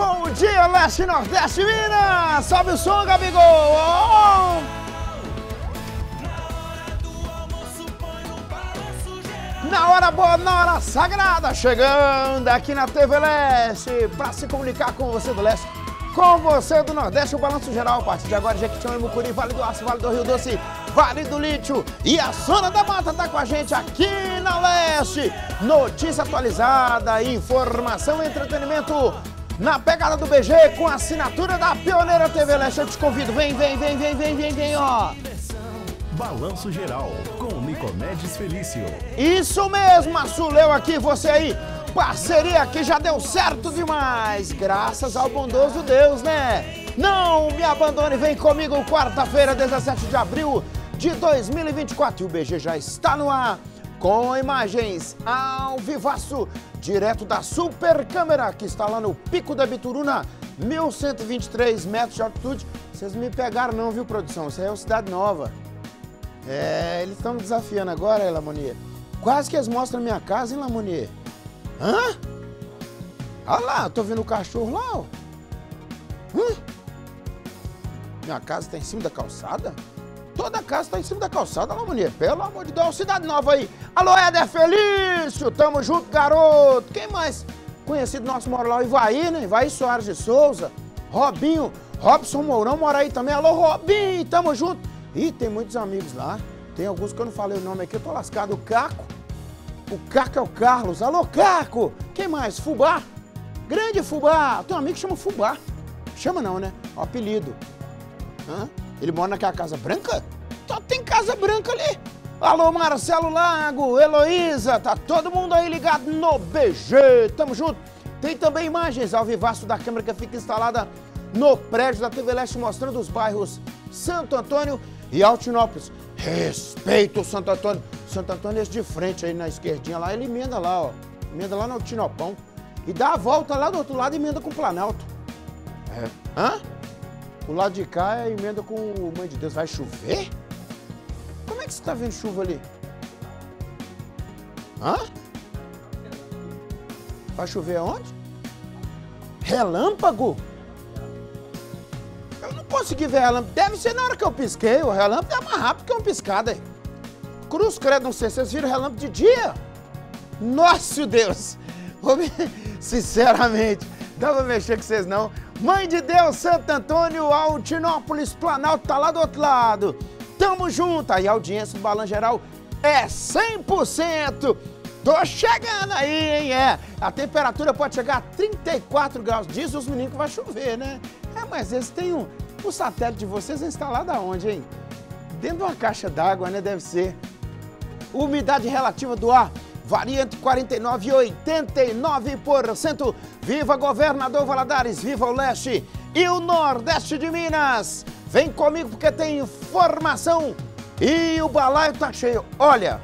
Bom dia, Leste Nordeste Minas! Sobe o som, Gabigol! Oh! Na hora boa, na hora sagrada, chegando aqui na TV Leste para se comunicar com você do Leste, com você do Nordeste, o Balanço Geral, a partir de agora, Jequitinhonha, Mucuri, Vale do Aço, Vale do Rio Doce, Vale do Lítio e a Zona da Mata tá com a gente aqui na Leste. Notícia atualizada, informação e entretenimento na pegada do BG com a assinatura da Pioneira TV Leste. Eu te convido, vem, vem, vem, vem, vem, vem, vem, ó. Balanço Geral, com Nicomedes Felício. Isso mesmo, Açuleu aqui, você aí. Parceria que já deu certo demais, graças ao bondoso Deus, né? Não me abandone, vem comigo quarta-feira, 17 de abril de 2024. E o BG já está no ar com imagens ao vivaço, direto da super câmera que está lá no Pico da Bituruna, 1123 metros de altitude. Vocês me pegaram não, viu, produção? Isso aí é o Cidade Nova. É, eles estão me desafiando agora, hein, Lamonier? Quase que eles mostram minha casa, hein, Lamonier? Hã? Olha lá, tô vendo o cachorro lá, ó. Hã? Minha casa está em cima da calçada? Toda a casa está em cima da calçada, Lamonier. Pelo amor de Deus, cidade nova aí. Alô, Éder Felício, tamo junto, garoto. Quem mais? Conhecido nosso mora lá, o Ivaí, né? Ivaí Soares de Souza, Robinho, Robson Mourão mora aí também. Alô, Robinho, tamo junto. Ih, tem muitos amigos lá. Tem alguns que eu não falei o nome aqui, eu tô lascado. O Caco. O Caco é o Carlos. Alô, Caco! Quem mais? Fubá. Grande Fubá. Tem um amigo que chama Fubá. Chama não, né? O apelido. Hã? Ele mora naquela casa branca? Só tem casa branca ali. Alô, Marcelo Lago, Heloísa, tá todo mundo aí ligado no BG. Tamo junto. Tem também imagens ao vivaço da câmera que fica instalada no prédio da TV Leste, mostrando os bairros Santo Antônio e Altinópolis. Respeita o Santo Antônio. Santo Antônio é esse de frente aí na esquerdinha lá, ele emenda lá, ó. Emenda lá no Altinopão. E dá a volta lá do outro lado e emenda com o Planalto. É. Hã? O lado de cá é emenda com o Mãe de Deus. Vai chover? Como é que você tá vendo chuva ali? Hã? Vai chover aonde? Relâmpago? Eu não consegui ver relâmpago. Deve ser na hora que eu pisquei. O relâmpago é mais rápido que uma piscada. Cruz credo, não sei, vocês viram relâmpago de dia? Nossa Deus! Sinceramente, dá pra mexer com vocês não. Mãe de Deus, Santo Antônio, Altinópolis, Planalto, tá lá do outro lado. Tamo junto. Aí a audiência do Balan Geral é 100%. Tô chegando aí, hein? É. A temperatura pode chegar a 34 graus. Diz os meninos que vai chover, né? É, mas eles têm um... O satélite de vocês é instalado aonde, hein? Dentro de uma caixa d'água, né? Deve ser. Umidade relativa do ar varia entre 49% e 89%. Viva governador Valadares, viva o leste e o nordeste de Minas. Vem comigo porque tem informação e o balaio tá cheio. Olha,